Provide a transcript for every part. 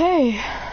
Okay.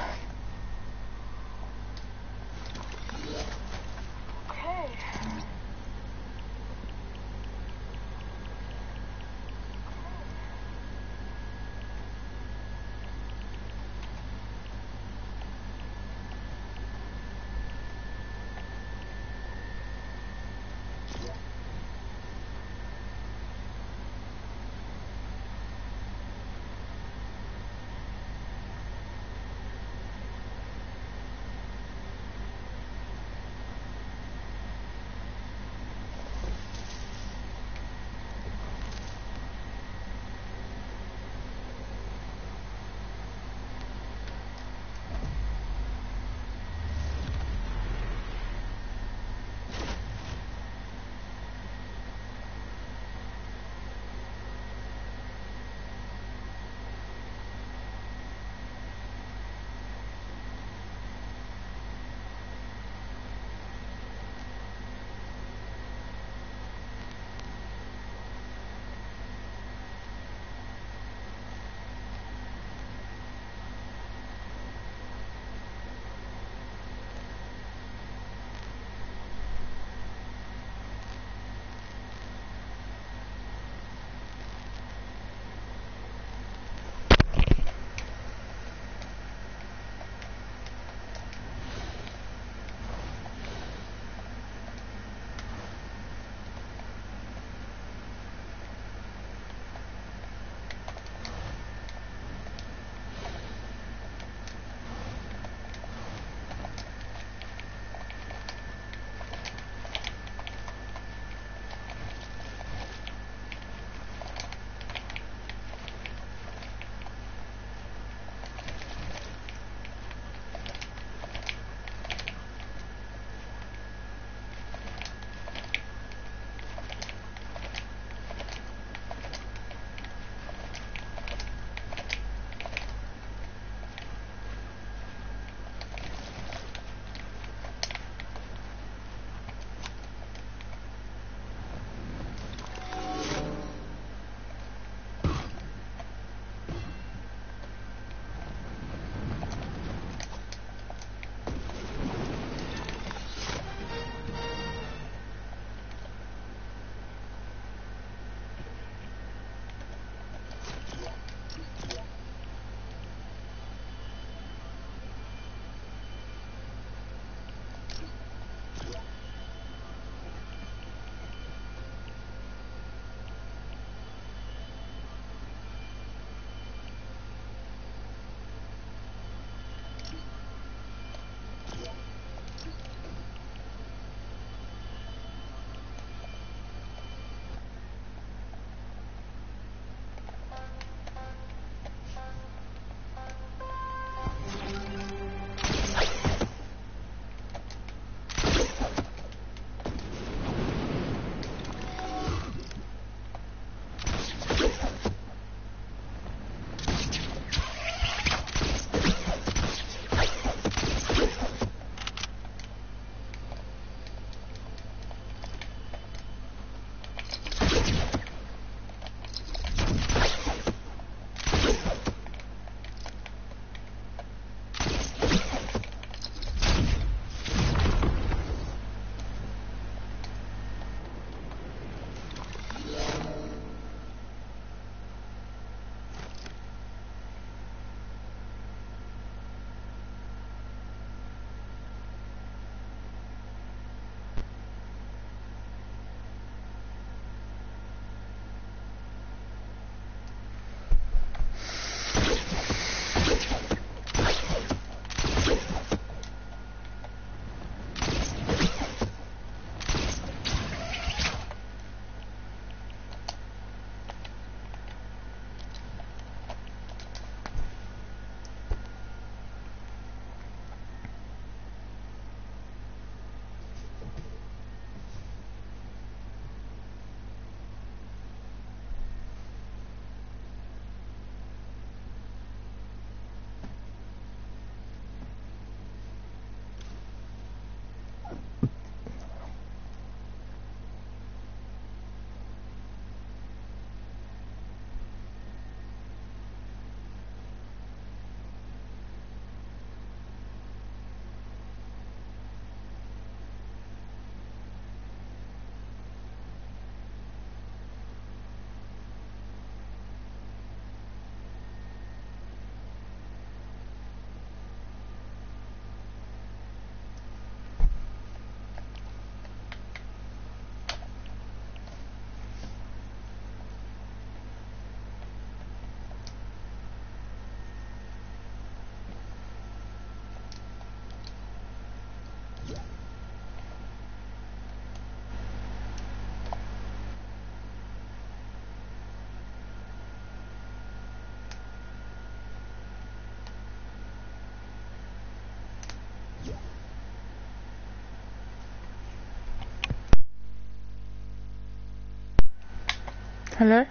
Hello?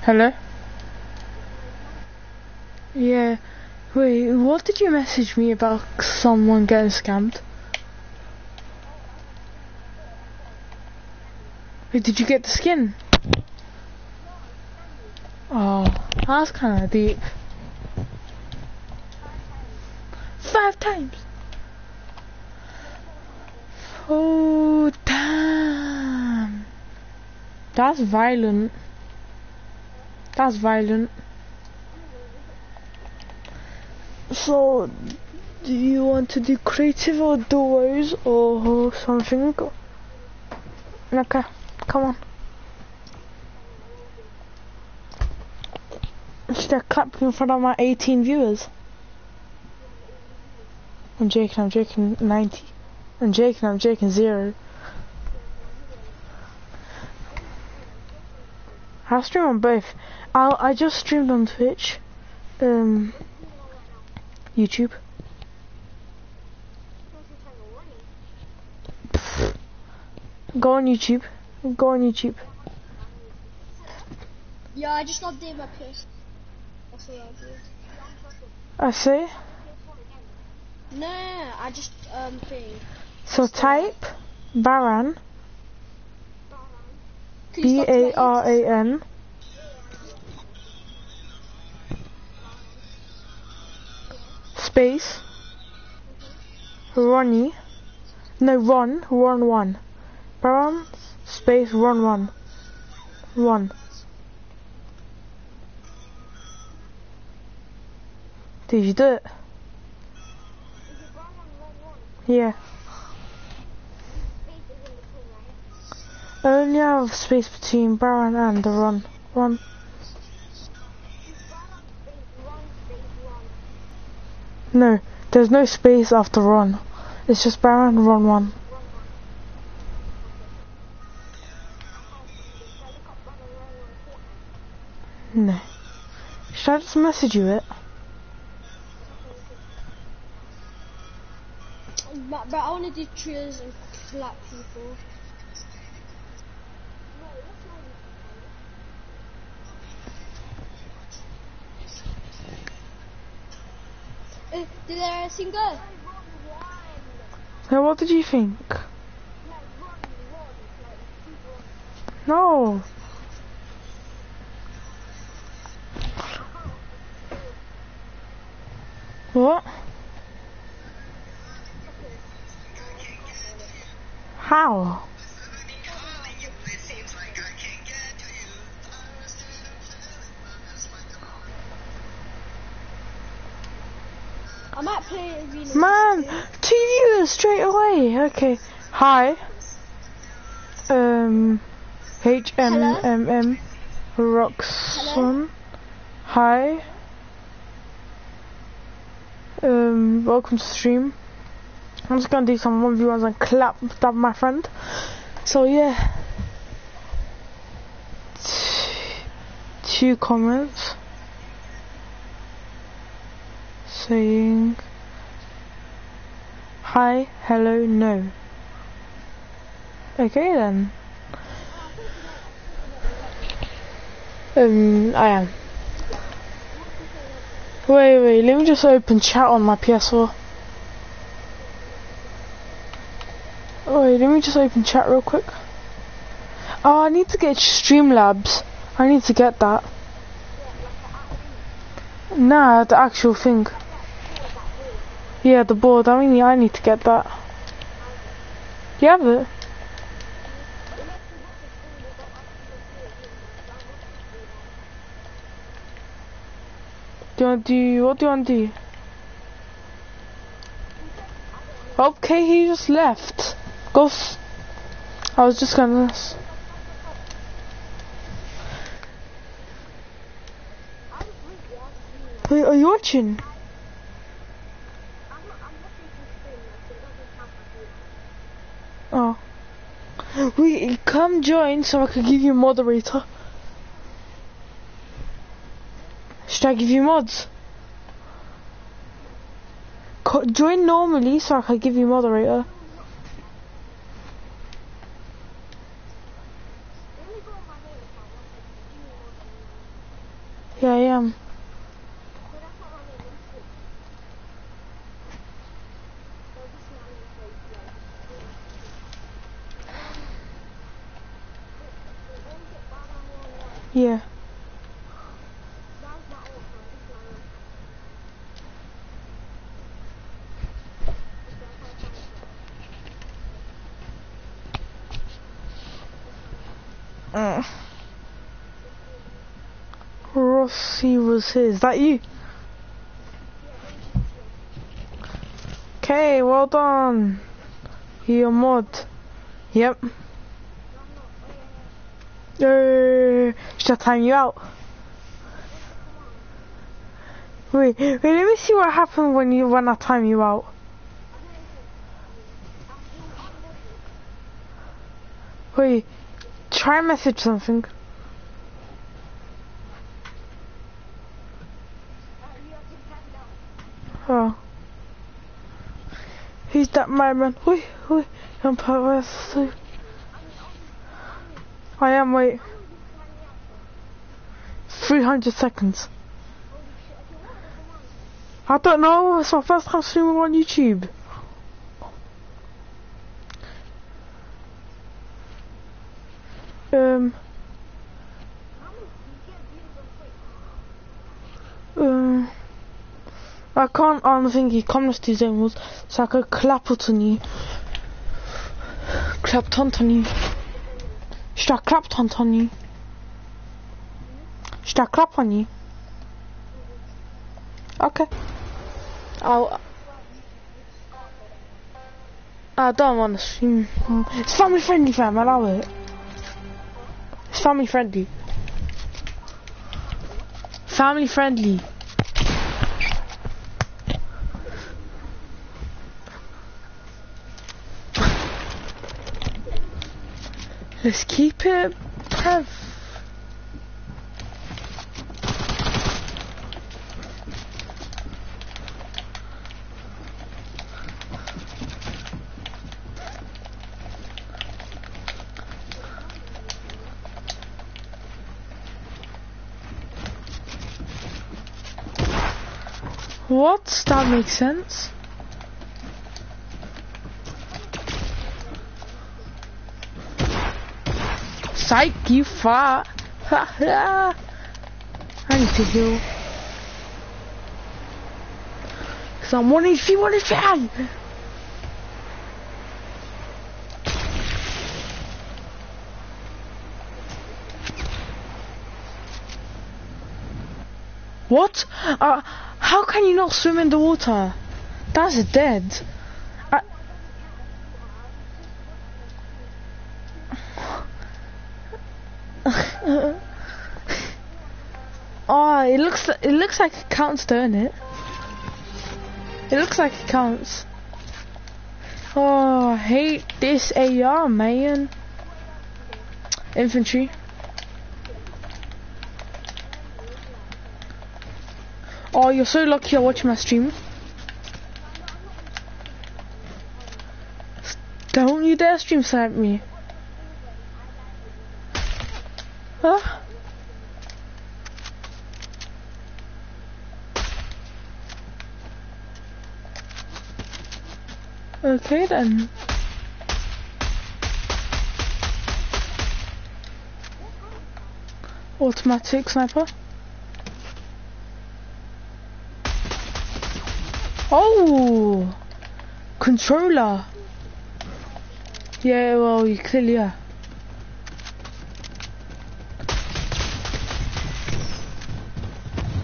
Hello? Yeah. Wait, what did you message me about someone getting scammed? Did you get the skin? Oh, that's kind of deep. Five times. Oh, damn. That's violent. That's violent. So, do you want to do creative or or something? Okay, come on. Should I clap in front of my 18 viewers? I'm joking, I'm joking, 90. I'm joking, I'm joking, zero. I stream on both. I I just streamed on Twitch, um, YouTube. Go on YouTube. Go on YouTube. Yeah, I just updated my PS. That's what I did. I say. No, I just um thing. So type Baran B A? R A N space Ronnie. No Ron. Ron one. Baran space Ron one. One. Did you do it? Yeah. Only have space between Baran and the run. Run. No, there's no space after run. It's just Baran run one. Should I just message you it? But, but I want to do trios and clap people. Uh, did sing go? So what did you think? No. What? How? I might play. Man, two viewers straight away. Okay. Hi. Um, H M M M Roxon. Hi. Um, welcome to stream. I'm just gonna do some one v ones and clap that my friend. So yeah. Two comments saying hi, hello, no. Okay then. Um, I am. Wait, wait, let me just open chat on my PS4. Wait, let me just open chat real quick. Oh, I need to get Streamlabs. I need to get that. Nah, the actual thing. Yeah, the board. I mean, I need to get that. You have it? Want to do, what do you want to do? Okay, he just left. Go. I was just gonna. Wait, are you watching? Oh. We come join so I could give you a moderator. Should I give you mods? Co join normally so I can give you moderator. Yeah, I am. Yeah. Uh. Was his. That you? Okay, well done. You're mod. Yep. Uh, should I time you out? Wait, wait, let me see what happens when you when I time you out. Wait, try and message something. Oh. Who's that madman? Wait, wait, I'm part I am, wait. 300 seconds. I don't know, it's my first time streaming on YouTube. Um. Um. I can't on thingy community zones, so I could clap it on you. Clap taunt on you. Should I clap on you? Should I clap on you? Okay. I'll. I don't want to stream. It's family friendly, fam. Allow it. It's family friendly. Family friendly. Let's keep it Prev. What? That makes sense. Psych, you fart. I need to heal. Cause I'm 1 HP, 1 HP. What? Uh, how can you not swim in the water? That's dead. I it looks it looks like it counts, don't it? It looks like it counts. Oh, I hate this AR, man. Infantry. Oh, you're so lucky you're watching my stream. Don't you dare stream snipe me. Okay then. Automatic sniper. Oh! Controller. Yeah, well, you clearly are.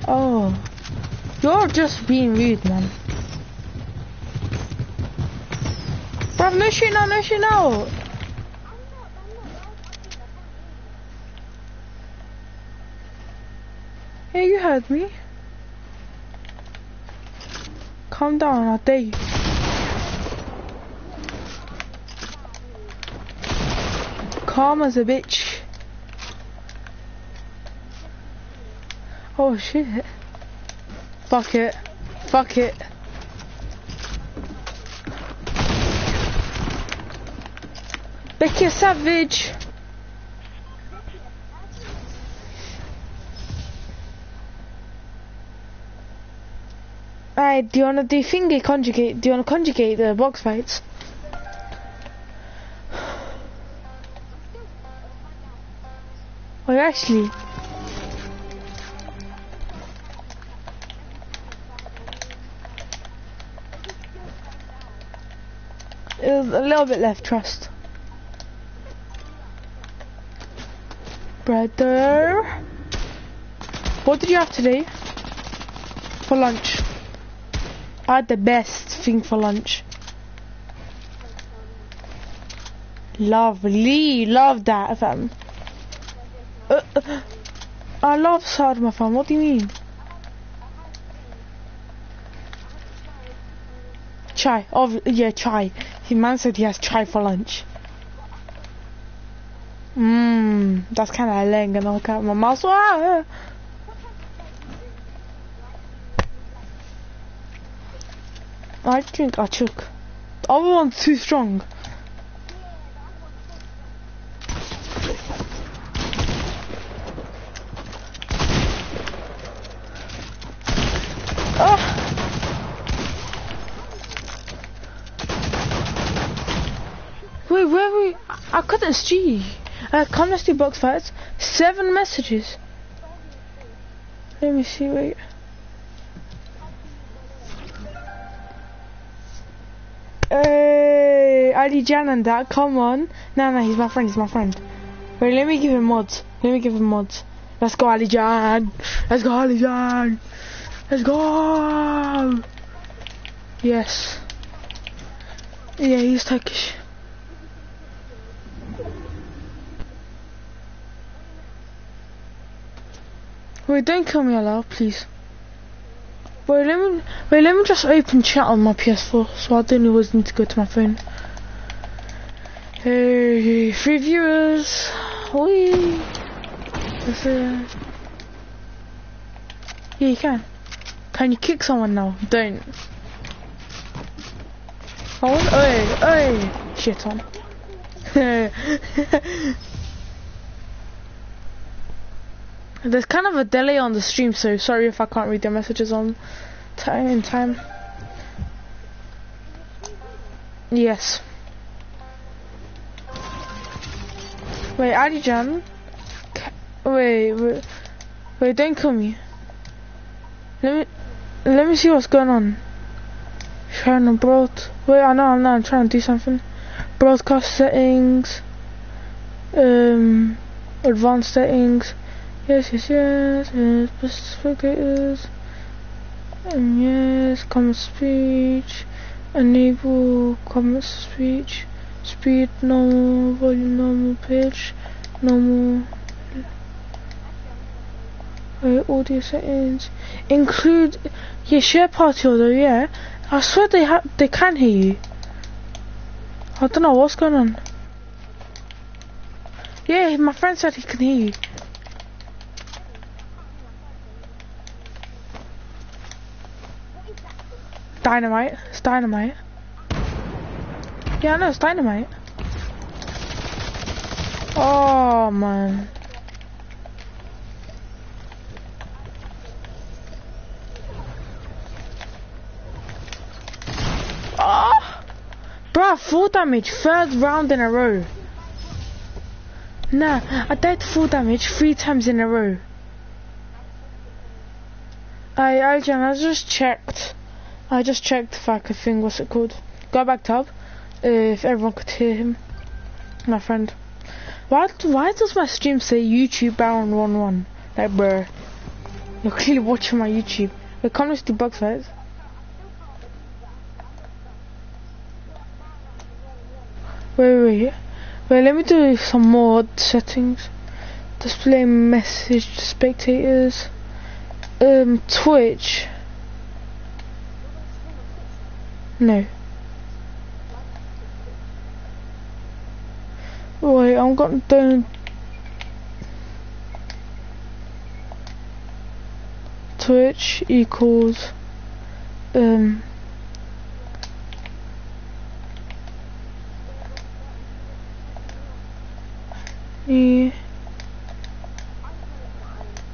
Oh. You're just being rude, man. No shit now, no shit now. Yeah, you heard me. Calm down, I dare you. calm as a bitch. Oh shit. Fuck it. Fuck it. Becky a savage. Alright, do you wanna do finger conjugate? Do you wanna conjugate the box fights? Oh, actually. A little bit left, trust. Brother. What did you have today? For lunch? I had the best thing for lunch. Lovely, love that fam. Uh, uh, I love sarma fam, what do you mean? Chai, oh yeah, chai. He man said he has chai for lunch. Mmm, that's kind of leng and I'll cut my mouth. Ah, I drink Achuk. The other one's too strong. Ah! Wait, where we? I couldn't see. Uh, Comnesty box fights. Seven messages. Let me see, wait. Hey, Ali that, come on. No, no, he's my friend, he's my friend. Wait, let me give him mods. Let me give him mods. Let's go, Ali Jan. Let's go, Ali Jan. Let's go. Yes. Yeah, he's Turkish. Wait, don't kill me, Allah, please. Wait, let me wait. Let me just open chat on my PS4, so I don't always need to go to my phone. Hey, three viewers. Wee. Yeah, you can. Can you kick someone now? Don't. Oh, hey, hey, shit on. There's kind of a delay on the stream, so sorry if I can't read your messages on time in time. Yes. Wait, Adijan. Wait, wait, wait, don't kill me. Let me, let me see what's going on. Trying to broad. Wait, I know, I know, I'm trying to do something. Broadcast settings. Um, advanced settings. Yes, yes, yes, yes, specificators. And yes, comment speech. Enable comment speech. Speed, normal, volume, normal pitch, normal. Wait, audio settings. Include, yeah, share party audio, yeah. I swear they ha they can hear you. I don't know what's going on. Yeah, my friend said he can hear you. Dynamite. It's dynamite. Yeah, know it's dynamite. Oh man. Oh, bruh, full damage, third round in a row. Nah, I died full damage three times in a row. I, I just checked. I just checked if I could think what's it called. Go back tab. Uh, if everyone could hear him. My friend. Why why does my stream say YouTube Baran one one? Like bruh. You're clearly watching my YouTube. Wait, come let's do bug fights. Wait, wait, wait, let me do some more settings. Display message to spectators. Um, Twitch. No. Wait, I'm going to Twitch equals um E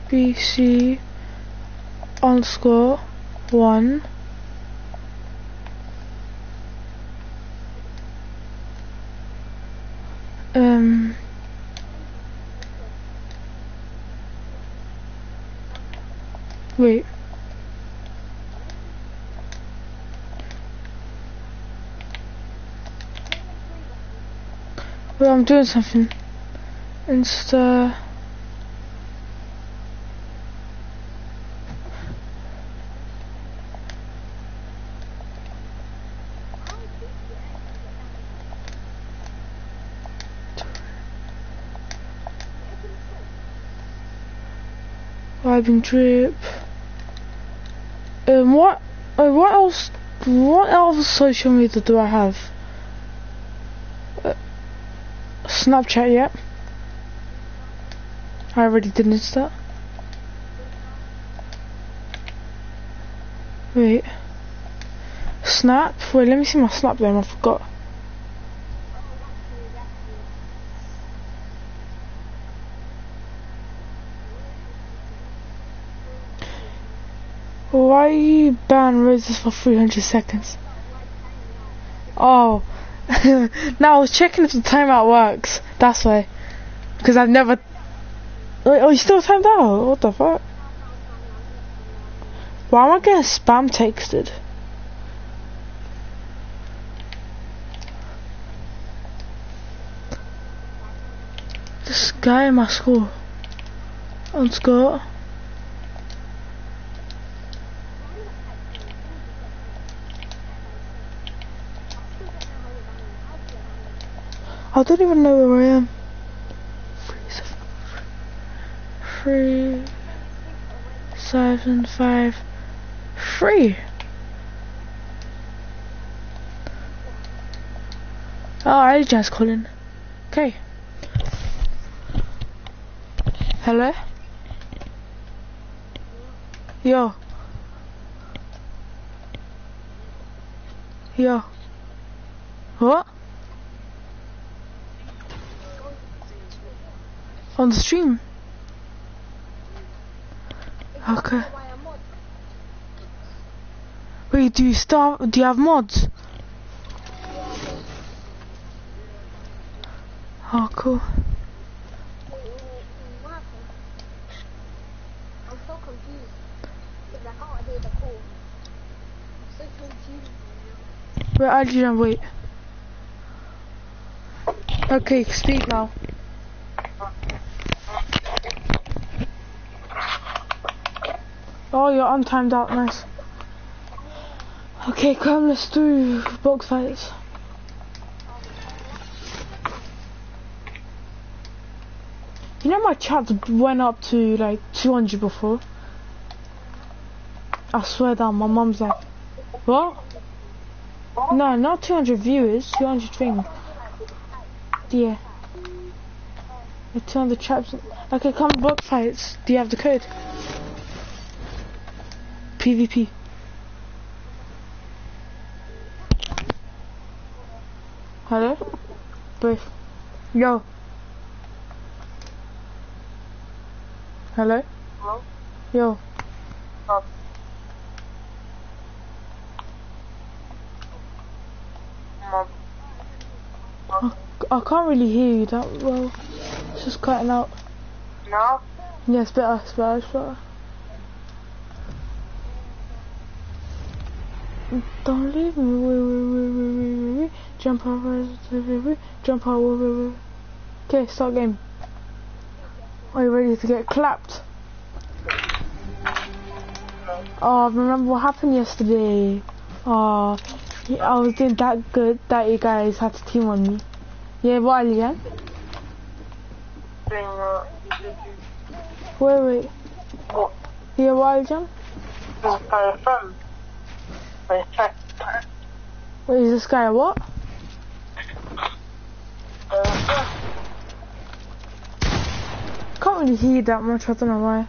B C underscore one um wait Well, I'm doing something. Insta. Vibing drip. Um, what? Uh, what else? What else social media do I have? Uh, Snapchat, yet. I already did Insta. Wait. Snap? Wait, let me see my snap then, I forgot. Why you ban roses for 300 seconds? Oh. now I was checking if the timeout works. That's why. Because I've never... Oh, you still timed out? What the fuck? Why am I getting spam texted? This guy in my school. On Scott. I don't even know where I am. Three, seven, five, three. Oh, I just calling. Okay. Hello? Yo. Yo. What? On the stream? Okay. Wait, do you start? Do you have mods? Oh, cool. So confused. Wait, wait. Okay, speak now. Oh, you're untimed out, nice. Okay, come, let's do box fights. You know my chat went up to like 200 before? I swear down, my mum's like, what? No, not 200 viewers, 200 thing. Yeah. The 200 traps. Okay, come book fights. Do you have the code? PvP. Hello? Brief. Yo. Hello? Hello? Yo. Oh. Mom. I can't really hear you that well. It's just cutting out. No? Yeah, it's better, it's better, it's better. Don't leave me, wait, wait, wait, wait, wait, wait. Jump out, wait, wait, wait, jump out, wait, wait, wait. Okay, start game. Are you ready to get clapped? Oh, remember what happened yesterday? Oh, yeah, I was doing that good that you guys had to team on me. Yeah, what, uh, Wait, wait. what? Yeah, what, Alian? Doing Fire FM. Fire check. Wait, is this guy a what? Uh, can't really hear that much, I don't know why.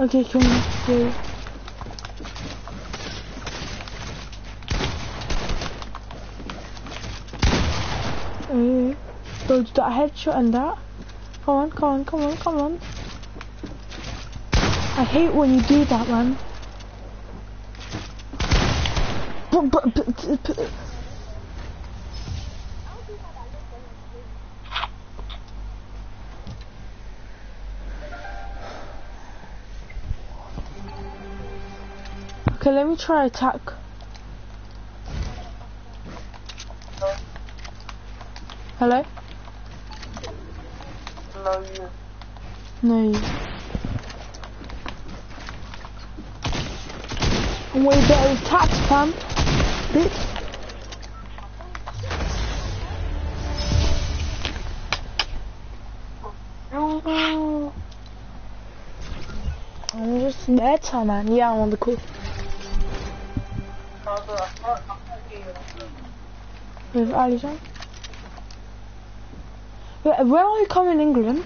Okay, come on, go. Uh, dodge that headshot and that. Come on, come on, come on, come on. I hate when you do that, man. But, but, but, but, Okay, let me try attack. Hello? No, you. No. you- I'm way better with tax, fam. Bitch. Oh. I'm just better, man. Yeah, I'm on the cool. With Alison. Where, where are you coming, England?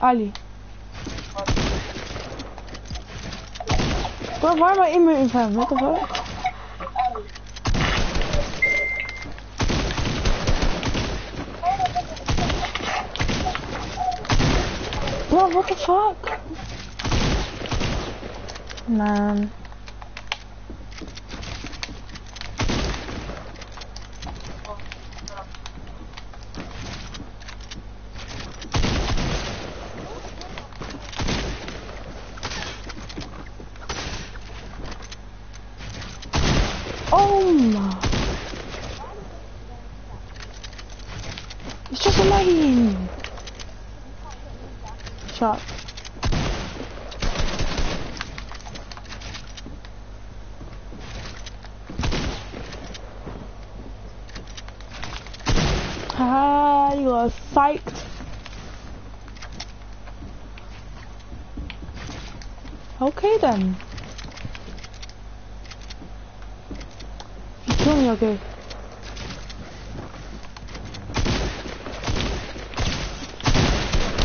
Ali. Bro, why am I emoting fam? What the fuck? Bro, what the fuck? Man. Oh my. It's just a lane. Shut. Ah, you are psyched. You kill me, okay.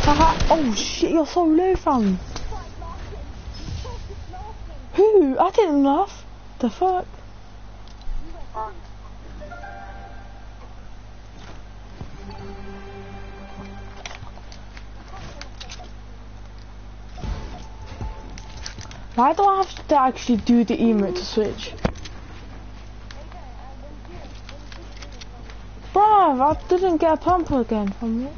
Haha, oh shit, you're so low, fam. Who? I didn't laugh. The fuck? Why do I have to actually do the emote to switch? Bruv, I didn't get a pump again from it.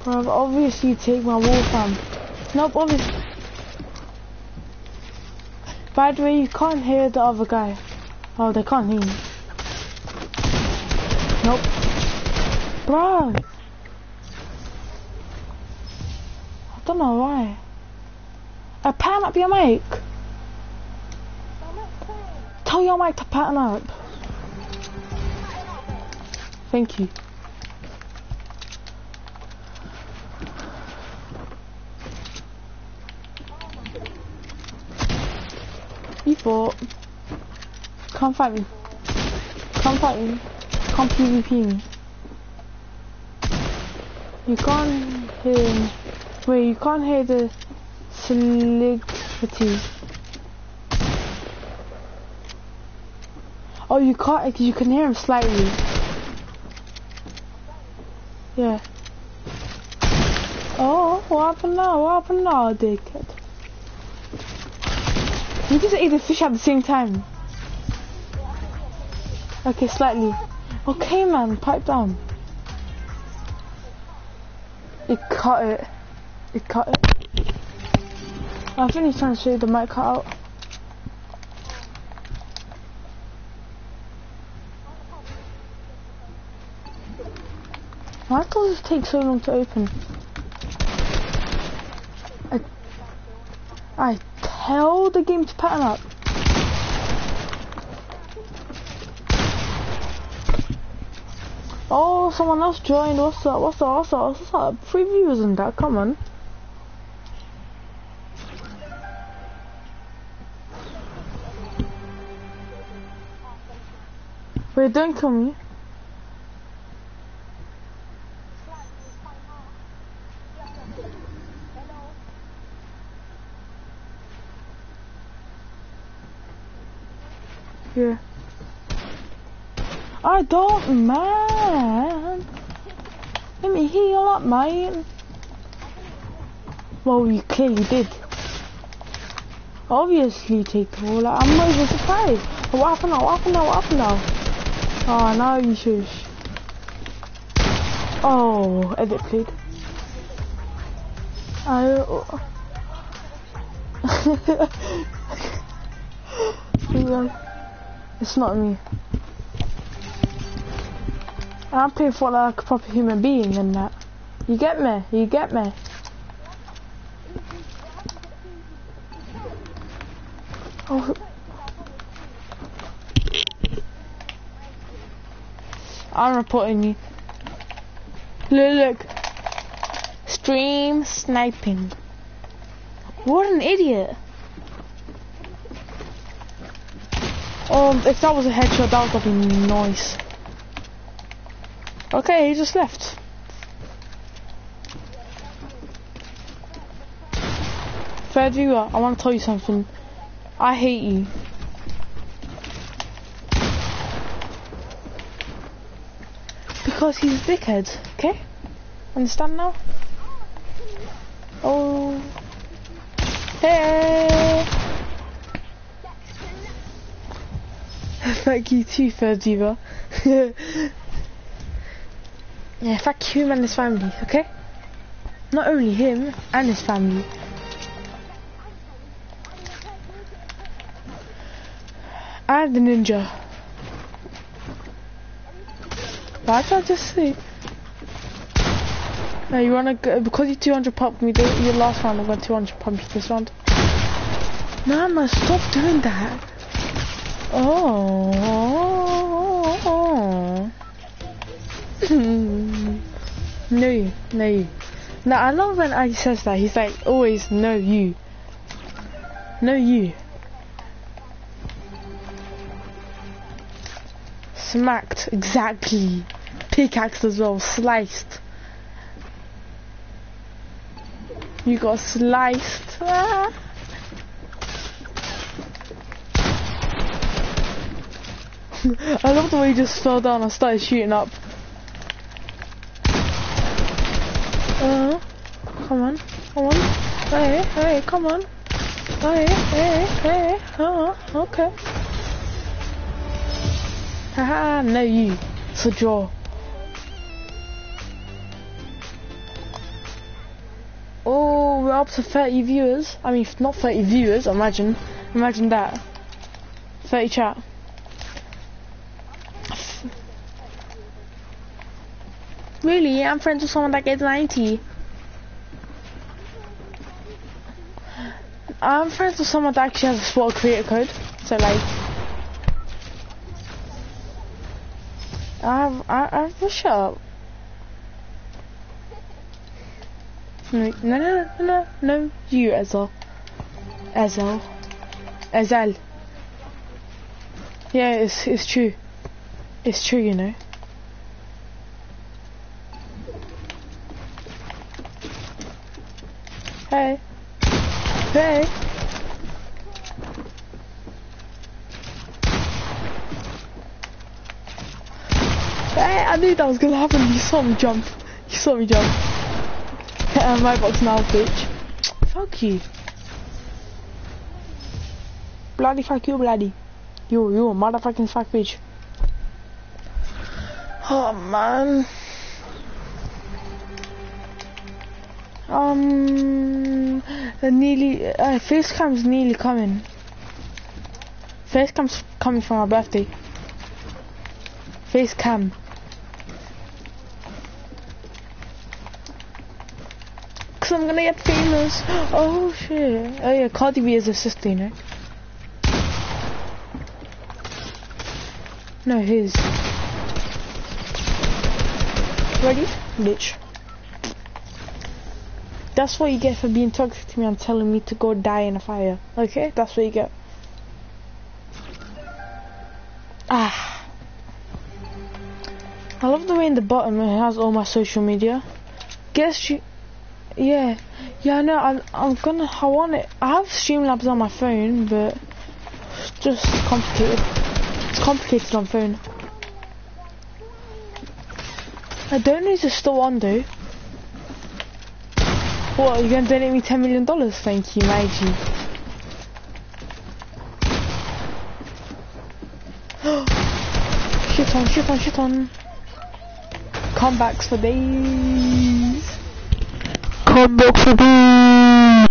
Bruv, obviously take my wall fam. Nope, obviously. By the way, you can't hear the other guy. Oh, they can't hear me. Nope. Bruv. I don't know why. Uh, pan up your mic. Tell your mic to pattern up. Thank you. You thought. Come fight me. Come fight me. Come PvP me. You can't hear. Wait, you can't hear the solidarity. Oh, you can't. You can hear him slightly. Yeah. Oh, what happened now? What happened now, dickhead? You just ate the fish at the same time. Okay, slightly. Okay, man, pipe down. It cut it. It cut it. I think he's trying to show you the mic cut out. Why does it take so long to open? I, I tell the game to pattern up. Oh, someone else joined. What's up? What's up? What's up? What's up? Three viewers and that. Come on. Wait, don't kill me. Yeah. I don't mind. Me heal up, mate. Well, you clearly did. Obviously, take all that. I'm not even surprised. What happened now? What happened now? What happened now? Ah, oh, now you shush. Oh, edit please. Oh. I. it's not me. I'm playing for like a proper human being and that. You get me? You get me? Oh. I'm reporting you. Look, look. Stream sniping. What an idiot. Um, if that was a headshot, that would be nice. Okay, he just left. Third viewer, I want to tell you something. I hate you. Because he's a dickhead, okay? Understand now? Oh. Hey! Thank you too, third viewer. Yeah, fuck him and his family, okay? Not only him and his family. And the ninja. Why did I just say? No, you wanna go, because you 200 pump me your last round, I'm going 200 pump you this round. Mama, stop doing that. Oh, no no. No, I love when I says that. He's like always no you. No you. Smacked, exactly. Pickaxe as well, sliced. You got sliced. Ah. I love the way he just fell down and started shooting up. Uh, come on, come on. Hey, come on. Hey, hey, hey. Uh, okay. Haha, no you. It's a draw. Oh, we're up to 30 viewers. I mean, not 30 viewers, imagine. Imagine that. 30 chat. Really? I'm friends with someone that gets 90. I'm friends with someone that actually has a sport creator code. So like, I have, I, I shut up. No, no, no, no, no, no, you, Ezel. Ezel. Ezel. Yeah, it's, it's true. It's true, you know. Hey. Hey. Hey, I knew that was gonna happen. You saw me jump. You saw me jump. uh, my box now, bitch. Fuck you. Bloody fuck you, bloody. You, you, motherfucking fuck bitch. Oh, man. Um, nearly, uh, face cam's nearly coming. Face cam's coming for my birthday. Face cam. Cause I'm gonna get famous. Oh shit. Oh yeah, Cardi B is a sister, you know? No, his. Ready? Bitch. That's what you get for being toxic to me and telling me to go die in a fire. Okay? That's what you get. Ah. I love the way in the bottom it has all my social media. Guess you... Yeah. Yeah, I'm, I'm gonna... I want it... I have Streamlabs on my phone, but... It's just complicated. It's complicated on phone. I don't know if it's still on though. What, are you gonna donate me $10 million? Thank you, my G. shit on, shit on, shit on. Comebacks for days. Comebacks for days.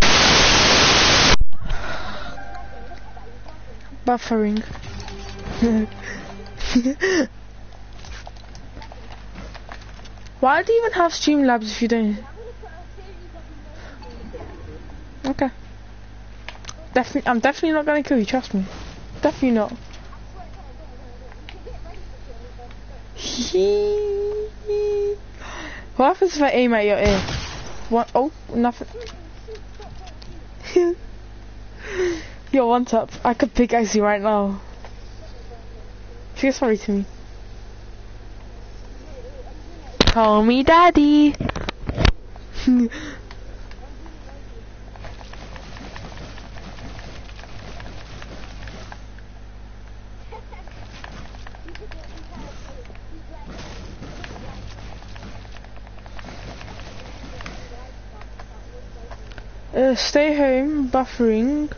Buffering. Why do you even have Streamlabs if you don't? Okay. Definitely, I'm definitely not gonna kill you. Trust me. Definitely not. what happens if I aim at your ear? What? Oh, nothing. You're one top. I could pickaxe you right now. Feel sorry to me. Call me daddy. stay home, buffering,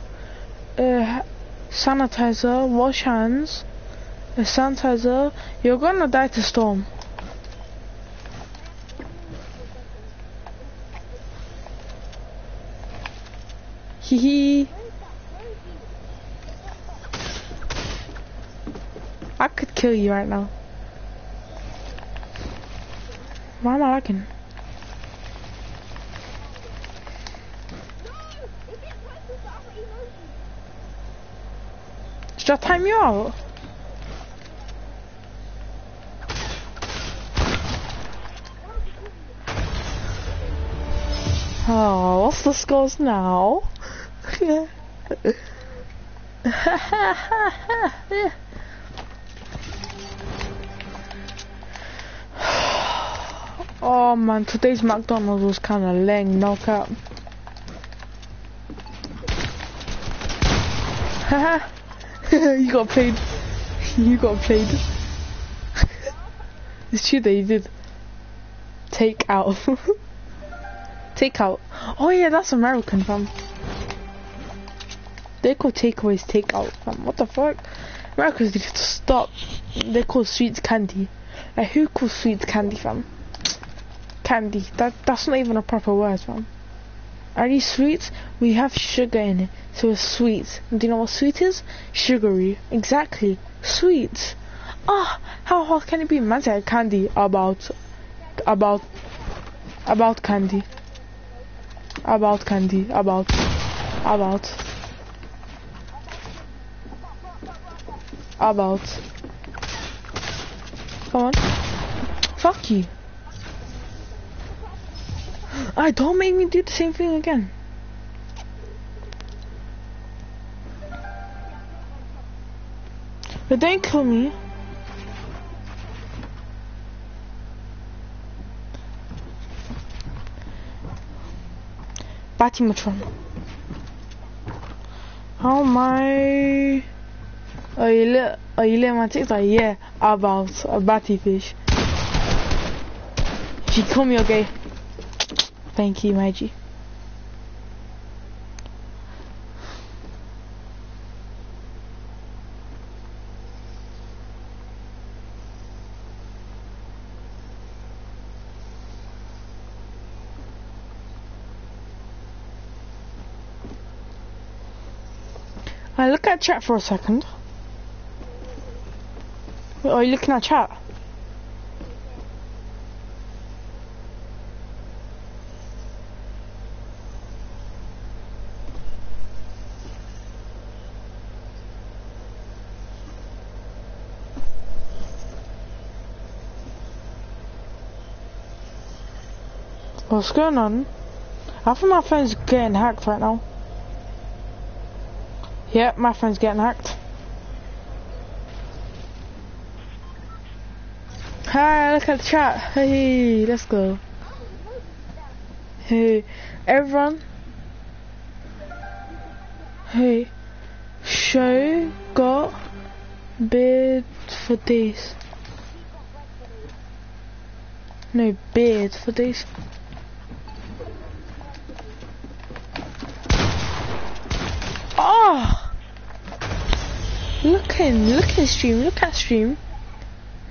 uh, sanitizer, wash hands, sanitizer. You're gonna die to storm. Hee hee. I could kill you right now. Why am I lagging? I time you out? Oh, what's the scores now? oh man, today's McDonald's was kinda lame, no cap. you got played. You got played. it's true that you did. Take out. Take out. Oh yeah, that's American fam. They call takeaways takeout fam. What the fuck? Americans need to stop. They call sweets candy. Like who calls sweets candy fam? Candy. That that's not even a proper word fam. Are these sweets? We have sugar in it, so it's sweet. Do you know what sweet is? Sugary. Exactly. Sweet. Ah, oh, how hot can it be? Man said candy about, about, about candy. About candy. About, about. About. Come on. Fuck you. I don't make me do the same thing again. But don't kill me. Batimatron. How am I? Oh, you lit? Oh, you lit my TikTok? Yeah, about a batty fish. She call me okay. Thank you, Maggie. I look at chat for a second. Are you looking at chat? What's going on? I think my phone's getting hacked right now. Yep, my phone's getting hacked. Hi, look at the chat. Hey, let's go. Hey, everyone. Hey, show got bid for this. No beard for this. Oh! Look in, look stream, look at stream.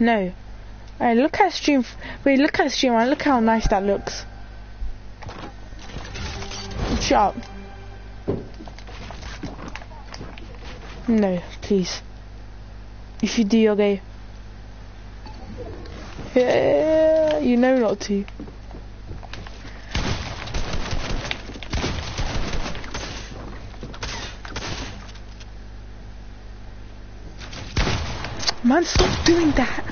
No. Alright, look at stream. Wait, look at stream and look how nice that looks. Shut up. No, please. If you do, you're gay. Yeah, you know not to. Man, stop doing that.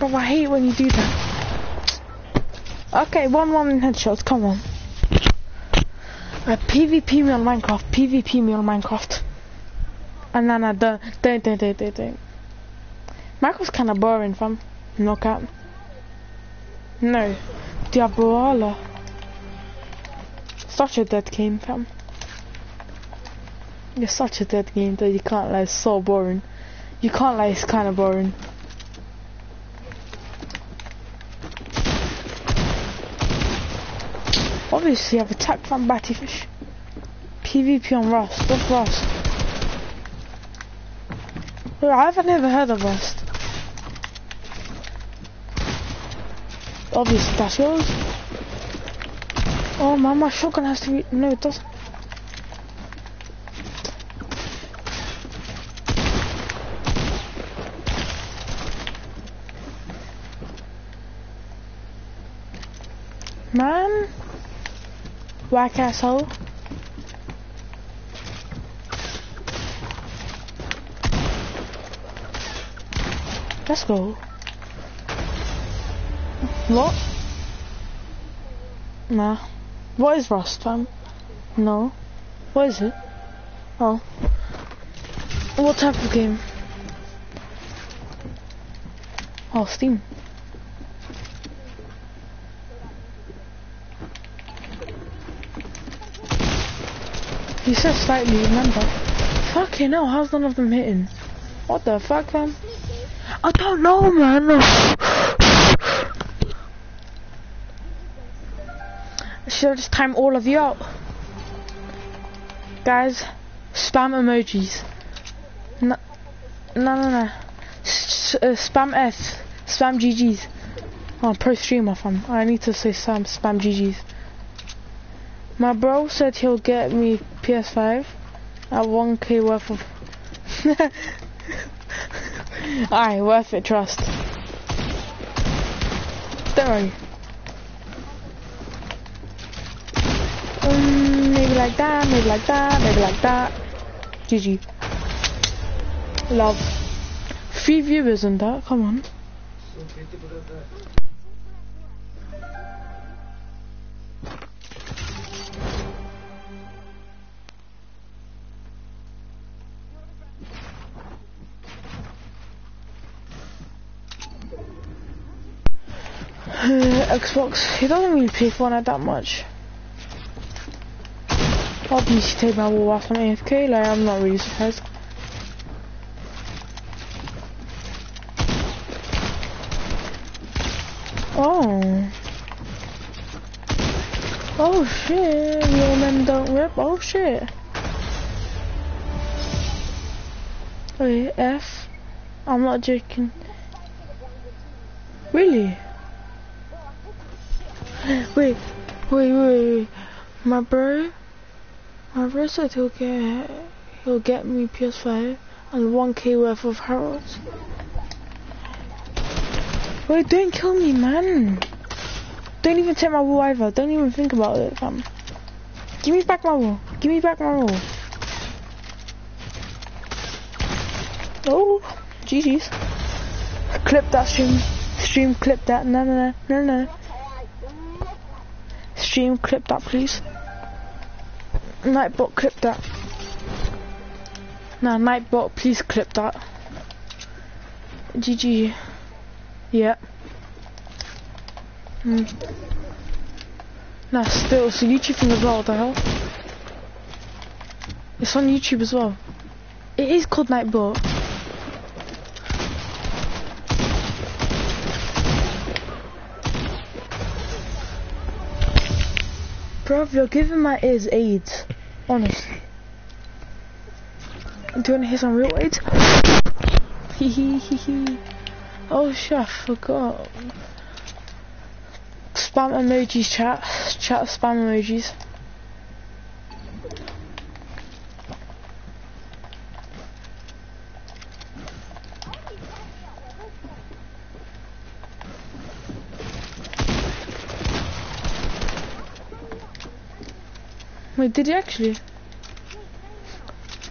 Bro, I hate when you do that. Okay, one one headshots, come on. Uh, PvP me on Minecraft, PvP me on Minecraft. And then I don't, don't, don't, don't, don't, don't. Minecraft's kinda boring, fam. No cap. No. Diabola. Such a dead game, fam. It's such a dead game that you can't lie, it's so boring. You can't lie, it's kinda boring. Obviously I've attacked from Battyfish. PvP on Rust, what's Rust? I've never heard of Rust. Obviously that's yours. Oh man, my shotgun has to be, no it doesn't. Man. Whack asshole. Let's go. What? Nah. What is Rust, fam? No. What is it? Oh. What type of game? Oh, Steam. You said slightly, remember? Fucking hell, how's none of them hitting? What the fuck, man? I don't know, man. Should I just time all of you out? Guys, spam emojis. No, no, no, no. S uh, spam S. Spam GG's. Oh, pro streamer, fam. I need to say spam, spam GG's. My bro said he'll get me PS5 at 1k worth of... Alright, worth it, trust. Don't worry. Um, maybe like that, maybe like that, maybe like that. GG. Love. Three viewers and that, come on. Xbox, he doesn't really pay for it that much. Obviously take my wall off on AFK, like I'm not really surprised. Oh. Oh shit, real men don't rip, oh shit. Wait, F? I'm not joking. Really? Wait, wait, wait. My bro, my bro said he'll get, he'll get me PS5 and 1k worth of Harrods. Wait, don't kill me, man. Don't even take my wall either. Don't even think about it, fam. Give me back my wall. Give me back my wall. Oh, GG's. Clip that stream. Stream, clip that. No, no, no, no, no. Stream, clip that please. Nightbot, clip that. Nah, Nightbot, please clip that. GG. Yeah. Hmm. Nah, still, it's a YouTube thing as well, the hell? It's on YouTube as well. It is called Nightbot. Bruv, you're giving my ears AIDS. Honestly. Do you want to hear some real AIDS? Oh shit, I forgot. Spam emojis, chat. Chat spam emojis. Wait, did he actually?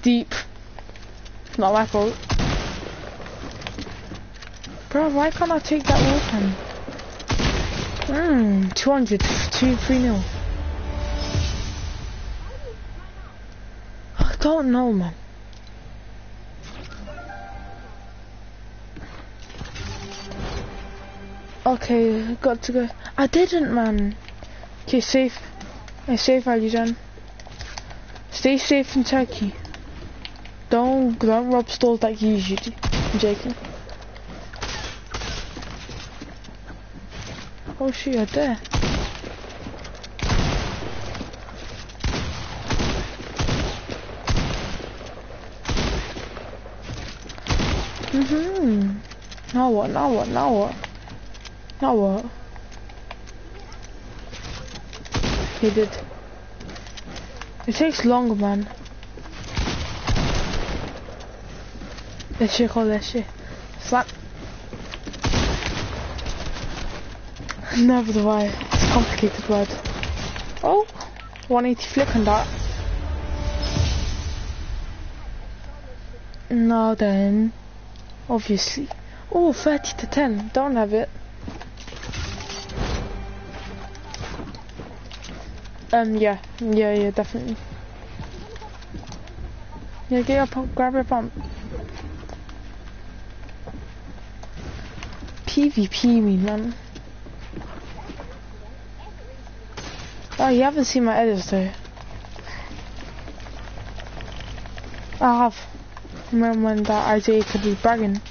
Deep. Not my fault. Bro, why can't I take that weapon? Mmm, 200, 2, 3 nil. I don't know, man. Okay, got to go. I didn't, man. Okay, safe. Hey, safe, Ali Jan. Stay safe in Turkey. Don't don't rob stores like you usually joking. Oh shit, you're there. Mhm. Now what? Now what? Now what? Now what? He did. It takes longer, man. Let's shit, call that shit. Slap. Never the way. It's complicated word. Oh, 180 flick on that. Now then. Obviously. Oh, 30 to 10. Don't have it. Um, yeah. Yeah, yeah, definitely. Yeah, get your pump, grab your pump. PvP me, man. Oh, you haven't seen my edits though. I have. Remember when that idea could be bragging?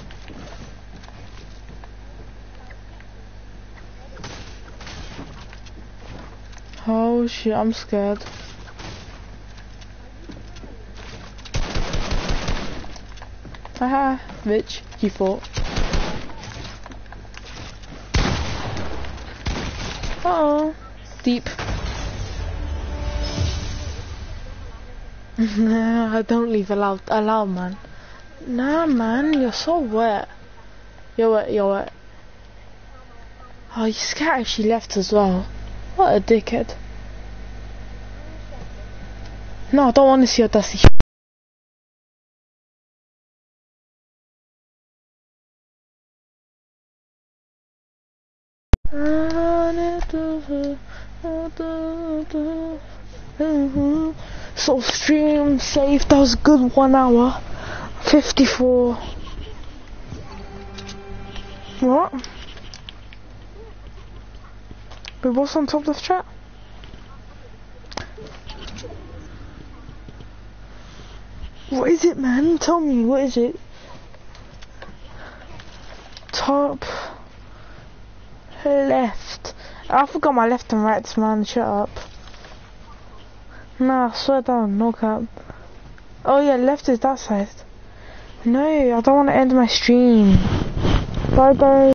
Shit, I'm scared. Haha, bitch, you thought. Uh oh, deep. I don't leave allowed, allowed, man. Nah, man, you're so wet. You're wet, you're wet. Oh, your cat she left as well. What a dickhead. No, I don't want to see your dusty So stream safe, that was a good one hour. 54. What? Wait, what's on top of the chat? What is it, man? Tell me, what is it? Top left. I forgot my left and rights, man. Shut up. Nah, swear down, no cap. Oh yeah, left is that side. No, I don't want to end my stream. Bye guys.